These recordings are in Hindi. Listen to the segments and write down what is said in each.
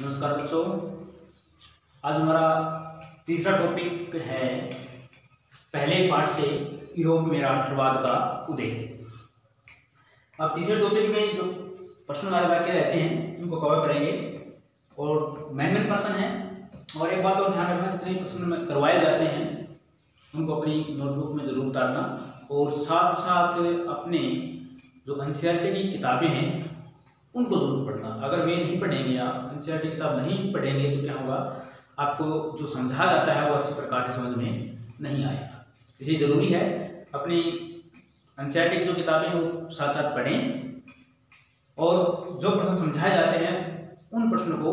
नमस्कार बच्चों आज हमारा तीसरा टॉपिक है पहले पार्ट से यूरोप में राष्ट्रवाद का उदय। अब तीसरे टॉपिक में जो प्रश्न वाले वाक्य रहते हैं, उनको कवर करेंगे। और मैन मैन पर्सन है, और एक बात और ध्यान रखना, जितने प्रश्न करवाए जाते हैं, उनको अपनी नोटबुक में ज़रूर उतारना और साथ साथ अपने जो एन की किताबें हैं उनको ज़रूर पढ़ना। अगर वे नहीं पढ़ेंगे आप एन की किताब नहीं पढ़ेंगे तो क्या होगा? आपको जो समझा जाता है वो अच्छे प्रकार से समझ में नहीं आएगा। इसलिए ज़रूरी है अपनी एन की जो किताबें हैं वो साथ साथ पढ़ें और जो प्रश्न समझाए जाते हैं, उन प्रश्नों को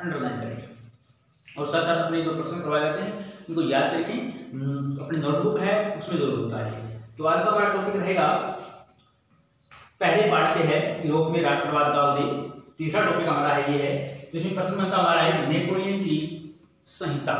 अंडरलाइन करें। और साथ साथ अपने जो प्रश्न करवाए जाते हैं, उनको याद करके अपनी नोटबुक है, उसमें ज़रूर उतारें। तो आज का हमारा टॉपिक रहेगा पहले पार्ट से है यूरोप में राष्ट्रवाद का उदय। तीसरा टॉपिक हमारा है, ये है, जिसमें प्रश्न बनता हमारा है नेपोलियन की संहिता।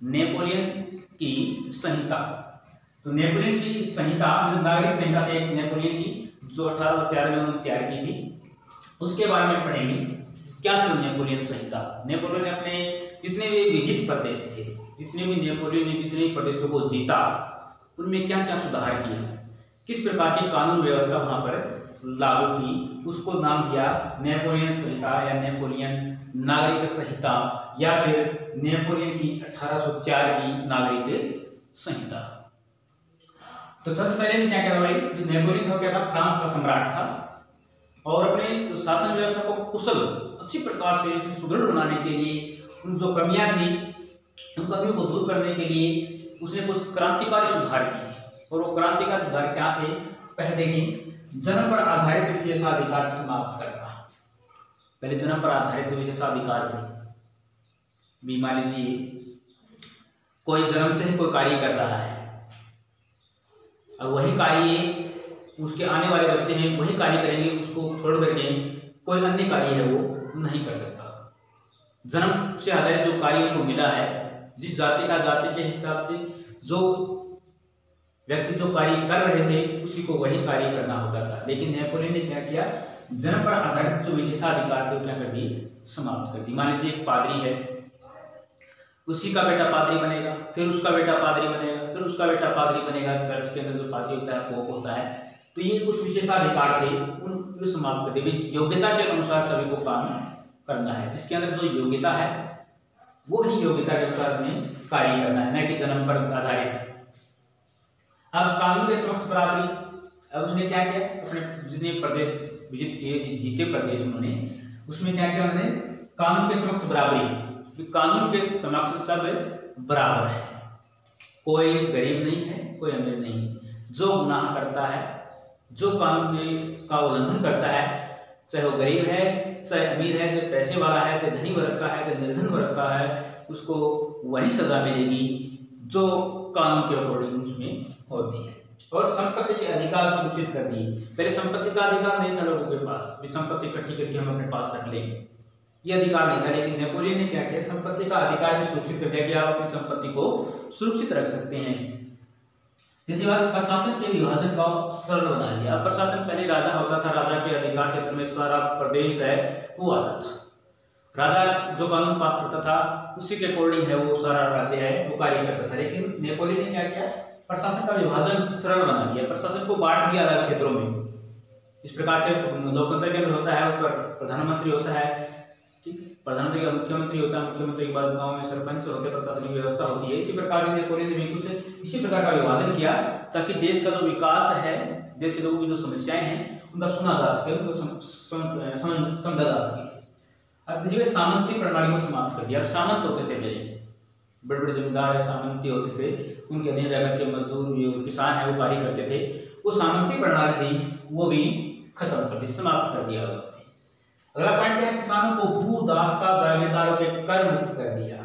नेपोलियन की संहिता। तो नेपोलियन की संहिता मतलब नागरिक संहिता थे नेपोलियन की, जो अठारह सौ तेरह में उन्होंने तैयार की थी। उसके बारे में पढ़ेंगे, क्या थी नेपोलियन संहिता? नेपोलियन ने अपने जितने भी विजित प्रदेश थे, जितने भी नेपोलियन ने जितने भी प्रदेशों को जीता, उनमें क्या क्या सुधार किया किस प्रकार की कानून व्यवस्था वहाँ पर लागू की? उसको नाम दिया नेपोलियन संहिता या नेपोलियन नागरिक संहिता या फिर नेपोलियन की 1804 की नागरिक संहिता। तो सबसे पहले क्या कहता भाई जो नेपोलियन था क्या था, फ्रांस का सम्राट था और अपने जो शासन व्यवस्था को कुशल, अच्छी प्रकार से सुदृढ़ बनाने के लिए, उन जो कमियाँ थी, उन कमियों को दूर करने के लिए उसने कुछ क्रांतिकारी सुधार किए। और वो क्रांतिकारी सुधार क्या थे? पहले देखिए जन्म पर आधारित विशेषाधिकार समाप्त करना। पहले जन्म पर आधारित विशेषाधिकार थे। मान लीजिए कोई जन्म से ही कोई कार्य कर रहा है। और वही कार्य उसके आने वाले बच्चे हैं, वही कार्य करेंगे, उसको छोड़ करके कोई अन्य कार्य है वो नहीं कर सकता। जन्म से आधारित जो कार्य उनको मिला है, जिस जाति का जाति के हिसाब से, जो व्यक्ति जो कार्य कर रहे थे, उसी को वही कार्य करना होता था। लेकिन नेपोलियन ने क्या किया? जन्म पर आधारित जो विशेषाधिकार थे क्या कर दिए समाप्त कर दी। मान लीजिए एक पादरी है। उसी का बेटा पादरी बनेगा, फिर उसका बेटा पादरी बनेगा, फिर उसका बेटा पादरी बनेगा। चर्च के अंदर जो पादरी होता है, पोप होता है। तो ये कुछ विशेषाधिकार थे, उन समाप्त कर दिए। योग्यता के अनुसार सभी को काम करना है। जिसके अंदर जो योग्यता है, वो ही योग्यता के अनुसार हमें कार्य करना है, न कि जन्म पर आधारित। अब कानून के समक्ष बराबरी अब उसने क्या किया? अपने जितने प्रदेश विजित किए, जीते प्रदेश उन्होंने, उसमें क्या किया उन्होंने? कानून के समक्ष बराबरी कानून के समक्ष सब बराबर है। कोई गरीब नहीं है, कोई अमीर नहीं जो गुनाह करता है, जो कानून के, का उल्लंघन करता है, चाहे वो गरीब है, चाहे अमीर है, चाहे पैसे वाला है, चाहे धनी वर्ग का है, चाहे निर्धन वर्ग का है, उसको वही सजा मिलेगी जो कानून के अकॉर्डिंग उसमें होती है। और संपत्ति के अधिकार सुनिश्चित कर दिए। पहले संपत्ति का अधिकार नहीं था लोगों के पास भी संपत्ति इकट्ठी करके हम अपने पास रख लें ये अधिकार नहीं था, लेकिन नेपोलियन ने क्या किया? संपत्ति का अधिकार भी सुरक्षित कर दिया कि आप अपनी संपत्ति को सुरक्षित रख सकते हैं। तीसरी बात, प्रशासन के विभाजन का सरल बना दिया। प्रशासन पहले राजा होता था, राजा के अधिकार क्षेत्र में सारा प्रदेश है, वो आता था। राजा जो कानून पास करता था, उसी के अकॉर्डिंग है, वो सारा राज्य है, वो कार्य करता था। लेकिन नेपोलियन ने क्या किया? प्रशासन का विभाजन सरल बना दिया। प्रशासन को बांट दिया अलग क्षेत्रों में। इस प्रकार से लोकतंत्र के अंदर होता है, ऊपर प्रधानमंत्री होता है, ठीक प्रधानमंत्री का मुख्यमंत्री होता है, मुख्यमंत्री के बाद गाँव में सरपंच होते प्रशासनिक व्यवस्था होती है। इसी प्रकार नेपोलियन ने कुछ इसी प्रकार का विभाजन किया ताकि देश का जो विकास है, देश के लोगों की जो समस्याएँ हैं, उनका सुना जा सके, उनको समझा जा सके। अब देखिए, सामंती प्रणाली को समाप्त कर दिया। अब सामंत होते थे पहले। बड़े बड़े जमींदार या सामंती होते थे, उनके अधीन रहकर के मजदूर जो किसान है, वो कार्य करते थे। वो सामंती प्रणाली थी, वो भी खत्म कर दी, समाप्त कर दिया अगला पॉइंट क्या है किसानों को भू दास्ता जागीरदारों के कर मुक्त कर दिया।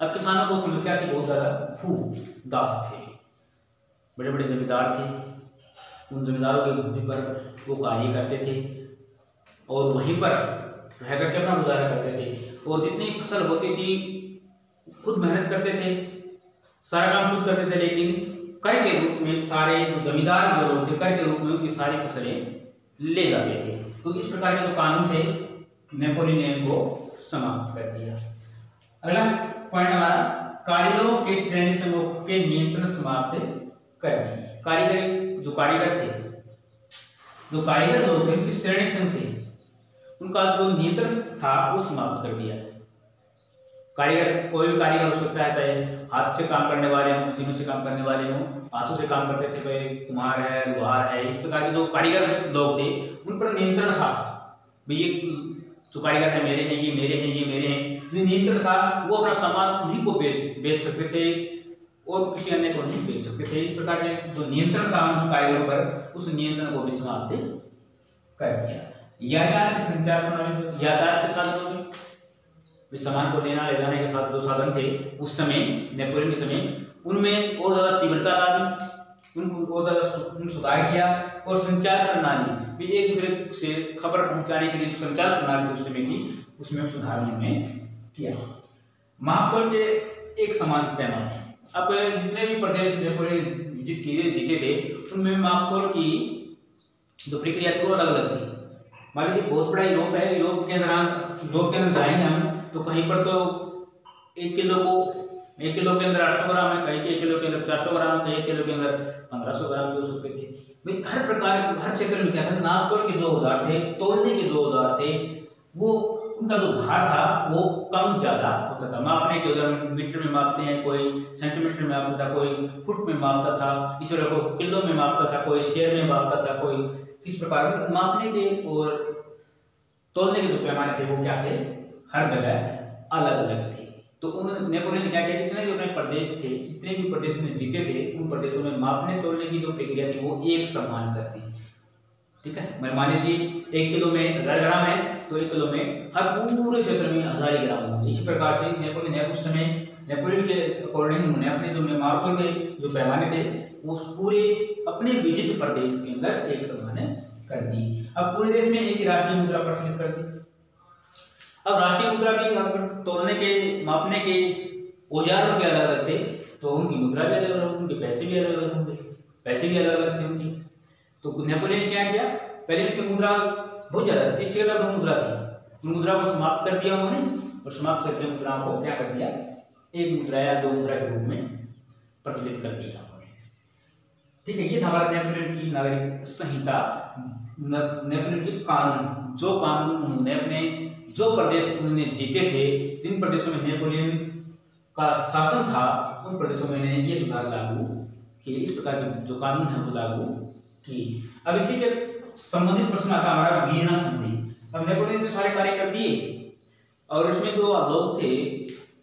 अब किसानों को समस्या थी, बहुत ज़्यादा भू दास थे। बड़े बड़े जमींदार थे, उन जमींदारों की भूमि पर वो कार्य करते थे, और वहीं पर रहकर के अपना गुजारा करते थे। और जितनी फ़सल होती थी खुद मेहनत करते थे, सारा काम खुद करते थे, लेकिन कर के रूप में सारे जो जमींदार जो लोग थे, कर के रूप में उनकी सारी फ़सलें ले जाते थे। तो इस प्रकार के जो कानून थे, नेपोलियन को समाप्त कर दिया। अगला पॉइंट हमारा, कारीगरों के श्रेणी समूह के नियंत्रण समाप्त कर दिए। कारीगर, जो कारीगर थे, जो कारीगर लोग थे, उनकी श्रेणी संघ थे, उनका जो नियंत्रण था, वो समाप्त कर दिया। कारीगर कोई भी कारीगर हो सकता है, चाहे हाथ से काम करने वाले हों, मशीनों से काम करने वाले हों, हाथों से काम करते थे, भाई, कुम्हार है, लोहार है, इस प्रकार के जो कारीगर लोग थे, उन पर नियंत्रण था। भाई, ये जो कारीगर है, मेरे हैं, ये मेरे हैं, ये मेरे हैं नियंत्रण था, वो अपना सामान उन्हीं को बेच बेच सकते थे, और किसी अन्य को नहीं बेच सकते थे। इस प्रकार के जो नियंत्रण था उन कारीगरों पर, उस नियंत्रण को भी समाप्त कर दिया। यातायात संचार प्रणाली, यातायात के में सामान को लेना ले जाने के साथ जो साधन थे, उस समय नेपोलियन के समय, उनमें और ज़्यादा तीव्रता ला दी उनको और ज़्यादा सुधार किया और संचार प्रणाली भी एक दूसरे से खबर पहुँचाने के लिए संचार प्रणाली थी उस समय की, उसमें सुधार उन्होंने किया। मापतौल के एक समान पैमाने अब जितने भी प्रदेश विजित किए, जीते थे, उनमें मापतौल की जो प्रक्रिया थी वो अलग अलग थी। मान लीजिए बहुत बड़ा यूरोप है, यूरोप के अंदर यूरोप के अंदर जाएँगे हम तो कहीं पर तो एक किलो को, एक किलो के अंदर आठ सौ ग्राम है, कहीं के एक किलो के अंदर चार सौ ग्राम कहीं एक किलो के अंदर पंद्रह सौ ग्राम भी हो सकते थे। भाई, हर प्रकार हर क्षेत्र में क्या था नाप तोड़ के जो औज़ार थे तोड़ने के जो औज़ार थे, वो, उनका जो भार था, वो कम ज़्यादा होता था। मापने के उधर मीटर में मापते हैं, कोई सेंटीमीटर में मापता था, कोई फुट में मापता था, इस तरह को किलो में मापता था, कोई शेयर में मापता था, कोई इस प्रकार मापने के और तोलने के जो पैमाने थे, वो क्या थे? हर जगह अलग अलग थे। तो उन्होंने नेपोलियन ने क्या किया जितने भी अपने प्रदेश थे, जितने भी प्रदेश में जीते थे, उन प्रदेशों में मापने, तोड़ने की जो प्रक्रिया थी, वो एक समान कर दी। ठीक है? मैं मान लीजिए एक किलो में हज़ार ग्राम है तो एक किलो में हर पूरे क्षेत्र में हज़ार ही ग्राम होंगे। इसी प्रकार से नेपोलियन ने उस समय नेपोलियन के अकॉर्डिंग उन्होंने अपने जो मापतोल के जो पैमाने थे उस पूरे अपने विजित प्रदेश के अंदर एक समान कर दी। अब पूरे देश में एक ही राष्ट्रीय मुद्रा प्रचलित कर दी। अब राष्ट्रीय मुद्रा भी अगर तोलने के, मापने के औज़ार के अलग अलग थे तो उनकी मुद्रा भी अलग अलग, उनके पैसे भी अलग अलग होंगे। पैसे भी अलग अलग थे उनकी। तो नेपोलियन क्या किया? पहले उनकी मुद्रा बहुत ज़्यादा से ज़्यादा मुद्रा थी। उन मुद्रा को समाप्त कर दिया उन्होंने और समाप्त करके मुद्रा को क्या कर दिया? एक मुद्रा या दो मुद्रा के रूप में प्रचलित कर दिया ठीक है, ये था हमारा नेपोलियन की नागरिक संहिता। नेपोलियन के कानून, जो कानून उन्होंने अपने जो प्रदेश उन्होंने जीते थे, जिन प्रदेशों में नेपोलियन का शासन था, उन प्रदेशों में ये सुधार लागू किए। इस प्रकार के जो कानून है, वो लागू की अब इसी के संबंधित प्रश्न आता हमारा वियना संधि। अब नेपोलियन ने सारे कार्य कर दिए, और इसमें जो लोग थे,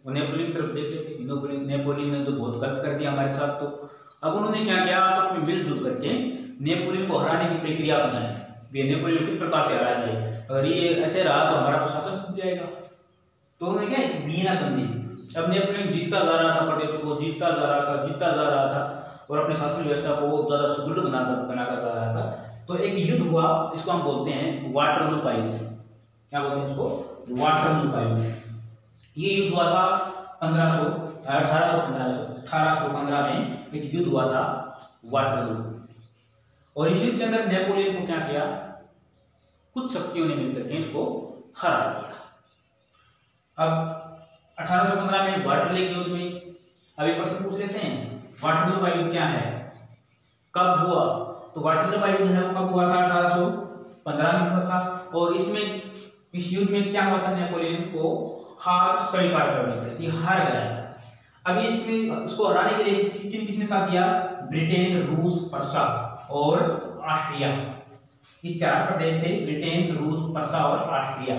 वो नेपोलियन की तरफ़ देखते थे नेपोलियन नेपोलियन ने तो बहुत गलत कर दिया हमारे साथ। तो अब उन्होंने क्या किया? आपस में मिलजुल करके नेपोलियन को हराने की प्रक्रिया बनाई। नेपोलियन किस प्रकार से हराया जाए अगर ये ऐसे रहा तो हमारा तो शासन टूट जाएगा। तो उन्होंने क्या मीना संधि अब नेपोलियन जीतता जा रहा था प्रदेशों को, जीतता जा रहा था, जीतता जा रहा था और अपने शासन व्यवस्था को ज़्यादा सुदृढ़ बनाकर बनाता जा रहा था। तो एक युद्ध हुआ, इसको हम बोलते हैं वाटरलू का युद्ध क्या बोलते हैं इसको? वाटरलू का युद्ध ये युद्ध हुआ था पंद्रह सौ, अठारह सौ पंद्रह सौ, अठारह सौ पंद्रह में एक युद्ध हुआ था वाटर वाटरलू। और इस युद्ध के अंदर नेपोलियन को क्या किया? कुछ शक्तियों ने मिलकर के इसको हरा दिया। अब 1815 में वाटरले के युद्ध में अभी प्रश्न पूछ लेते हैं वाटरलू का युद्ध क्या है? कब हुआ? तो वाटरलू का युद्ध है वो कब हुआ था? अठारह सौ पंद्रह में हुआ था। और इसमें, इस युद्ध में क्या हुआ था नेपोलियन को? हार स्वीकार करनी पड़ी हार गया। अभी इसमें उसको हराने के लिए किन किसने साथ दिया? ब्रिटेन, रूस, पर्सा और ऑस्ट्रिया। ये चार प्रदेश थे, ब्रिटेन, रूस, पर्सा और ऑस्ट्रिया।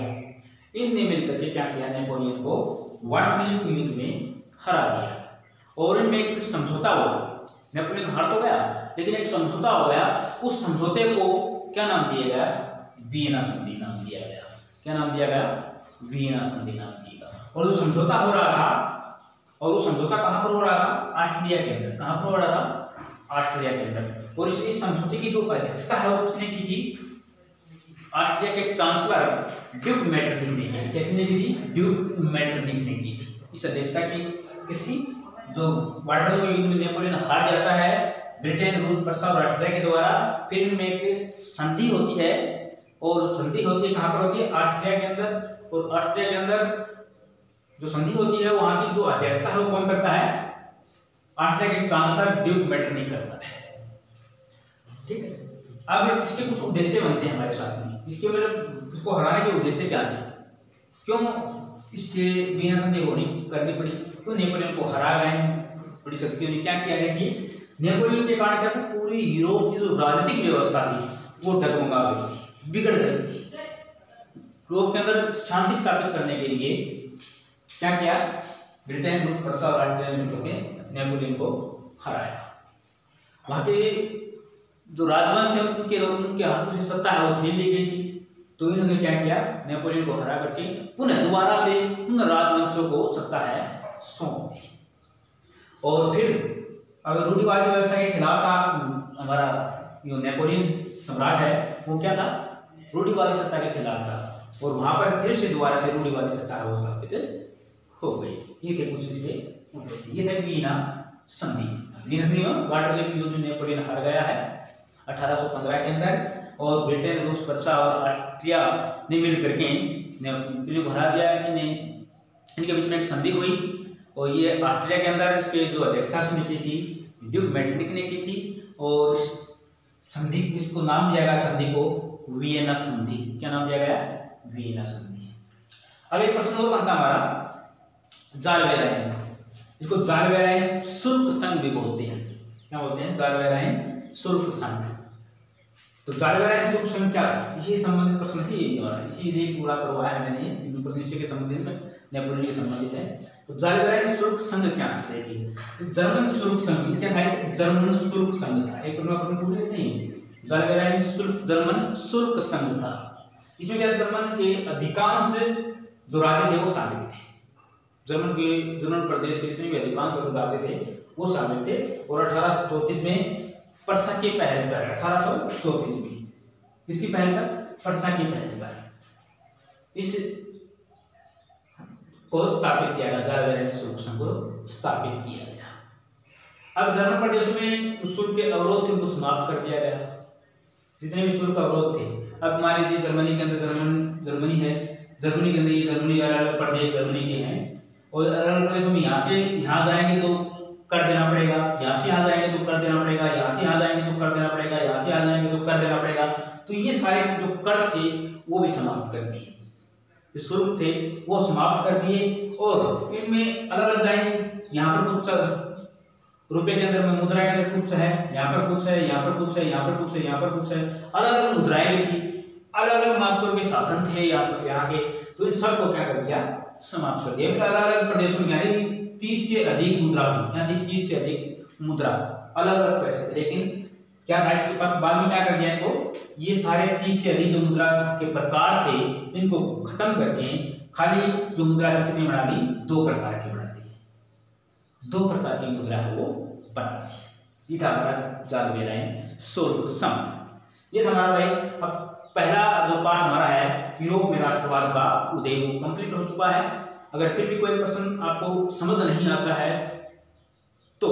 इनने मिलकर के क्या किया? नेपोलियन को वाटरलू के युद्ध में हरा दिया। और इनमें एक समझौता हुआ। नेपोलियन हार तो गया, लेकिन एक समझौता हो गया। उस समझौते को क्या नाम दिया गया? वियना संधि नाम दिया गया। क्या नाम दिया गया? वियना संधि नाम दिया गया। और जो समझौता हो रहा था, और वो समझौता कहाँ पर हो रहा था? ऑस्ट्रिया के अंदर। कहाँ पर हो रहा था? ऑस्ट्रिया के अंदर। और इस, समझौते की जो अध्यक्षता है वो किसने की थी? ऑस्ट्रिया के चांसलर ड्यूक मेटरनिक ने की किसने की थी? ड्यूक मेटरनिक ने की इस अध्यक्षता की किसकी? जो वाटरलू युद्ध में नेपोलियन हार जाता है ब्रिटेन रूस पर्सा और ऑस्ट्रिया के द्वारा फिर इनमें एक संधि होती है और संधि होती है कहाँ पर होती है? ऑस्ट्रिया के अंदर। और ऑस्ट्रिया के अंदर जो संधि होती है वहाँ की जो अध्यक्षता है वो कौन करता है? ऑस्ट्रिया के चांसलर ड्यूक नहीं करता है ठीक है? अब इसके कुछ उद्देश्य बनते हैं हमारे साथ में। इसके मतलब इसको हराने के उद्देश्य क्या थे? क्यों इससे बिना संधि होनी करनी पड़ी? क्यों नेपोलियन को हरा गए बड़ी शक्तियों ने क्या किया गया कि नेपोलियन के कारण क्या था? पूरी यूरोप की जो राजनीतिक व्यवस्था थी, वो डगमगा गई, बिगड़ गई। यूरोप के अंदर शांति स्थापित करने के लिए क्या किया? ब्रिटेन ग्रुप प्रस्ताव राष्ट्रीय नेपोलियन को हराया। वहाँ के जो राजवंश थे, उनके उनके हाथों से सत्ता है, वो छीन ली गई थी। तो इन्होंने क्या किया? नेपोलियन को हरा करके पुनः दोबारा से उन राजवंशों को सत्ता है सौंप और फिर, अगर रूढ़िवादी व्यवस्था के खिलाफ था, हमारा जो नेपोलियन सम्राट है, वो क्या था? रूढ़िवादी सत्ता के खिलाफ था। और वहाँ पर फिर से दोबारा से रूढ़िवादी सत्ता है, वो स्थापित हो गई। ये थे कुछ इसके उद्देश्य ये थे संधि। में वाटर के युद्ध नेपोलियन हार गया है। 1815 के अंदर और ब्रिटेन, रूस और ऑस्ट्रिया ने ने हरा दिया। इन्हें, इनके बीच में एक संधि हुई और ये ऑस्ट्रिया के अंदर इसके जो अध्यक्षता समिति थी, ड्यूक मेटनिक ने की थी और संधि, इसको नाम दिया गया संधि को वियना संधि। क्या नाम दिया गया? वियना संधि। अब एक प्रश्न और बनता हमारा। जालवेराइन इसको जालवेराइन शुल्क संघ भी बोलते हैं। क्या बोलते हैं? जालवेराइन शुल्क संघ। तो जालवेराइन शुल्क संघ क्या इसी संबंधित प्रश्न है ये हमारा इसीलिए पूरा करवाया मैंने। प्रश्न के संबंधित में नेपोलियन के संबंधित है। तो जालवेराइन शुल्क संघ क्या था? देखिए तो जर्मन शुल्क संघ, क्या था? जर्मन शुल्क संघ था। एक प्रश्न पूछ लेते हैं। जालवेराइन शुल्क, जर्मन शुल्क संघ था। इसमें क्या जर्मन के अधिकांश जो राज्य थे, वो शामिल थे। जर्मन के जर्मन प्रदेश के जितने भी अधिकांश राज्य थे, वो शामिल थे। और अठारह सौ चौंतीस में परसा के पहल पर, अठारह सौ चौतीस में। इसकी पहल पर? परसा की पहल पर। इस को स्थापित किया गया जावेरेंट शुल्क को स्थापित किया गया। अब जर्मन प्रदेश में शुल्क के अवरोध थे उनको समाप्त कर दिया गया। जितने भी शुल्क अवरोध थे, अब मान लीजिए जर्मनी के अंदर जर्मन, जर्मनी है। जर्मनी के अंदर ये जर्मनी अलग अलग प्रदेश जर्मनी के हैं। और अलग अलग प्रदेशों में यहाँ से यहाँ जाएँगे तो कर देना पड़ेगा, यहाँ से यहाँ जाएँगे तो कर देना पड़ेगा, यहाँ से यहाँ जाएँगे तो कर देना पड़ेगा, यहाँ से यहाँ जाएँगे तो कर देना पड़ेगा। तो ये सारे जो कर थे, वो भी समाप्त कर दिए। जो शुल्क थे, वो समाप्त कर दिए और इनमें अलग अलग लाइन यहाँ पर कुछ रुपए के अंदर में मुद्रा के अंदर कुछ है, यहाँ पर कुछ है, यहाँ पर कुछ है, यहाँ पर कुछ है, यहाँ पर कुछ है। अलग अलग मुद्राएँ भी थी, अलग अलग मात्रों के साधन थे यहाँ यहाँ के। तो इन सबको क्या कर दिया? समाप्त कर दिया अलग अलग प्रदेशों में यानी तीस से अधिक मुद्रा यानी तीस से अधिक मुद्रा, अलग अलग पैसे। लेकिन क्या था इसके पास बाद में क्या कर दिया इनको? ये सारे तीस से अधिक जो मुद्रा के प्रकार थे, इनको खत्म करके खाली जो मुद्रा की कितनी बना दी? दो प्रकार की बना दी। दो प्रकार की मुद्रा है वो बना दी। था हमारा जाल लाइन शुल्क सम। ये था हमारा भाई, अब पहला जो पार्ट हमारा है यूरोप में राष्ट्रवाद का उदय, वो कंप्लीट हो चुका है। अगर फिर भी कोई प्रश्न आपको समझ नहीं आता है तो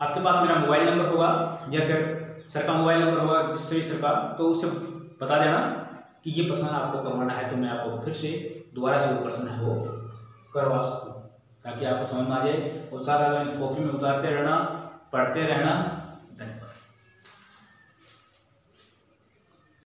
आपके पास मेरा मोबाइल नंबर होगा, या फिर सर का मोबाइल नंबर होगा, जिससे भी सर का तो उससे बता देना कि ये प्रश्न आपको करवाना है तो मैं आपको फिर से दोबारा से वो प्रश्न है, वो करवा सकूँ, ताकि आपको समझ में आ जाए। और सारा कॉपी में उतारते रहना, पढ़ते रहना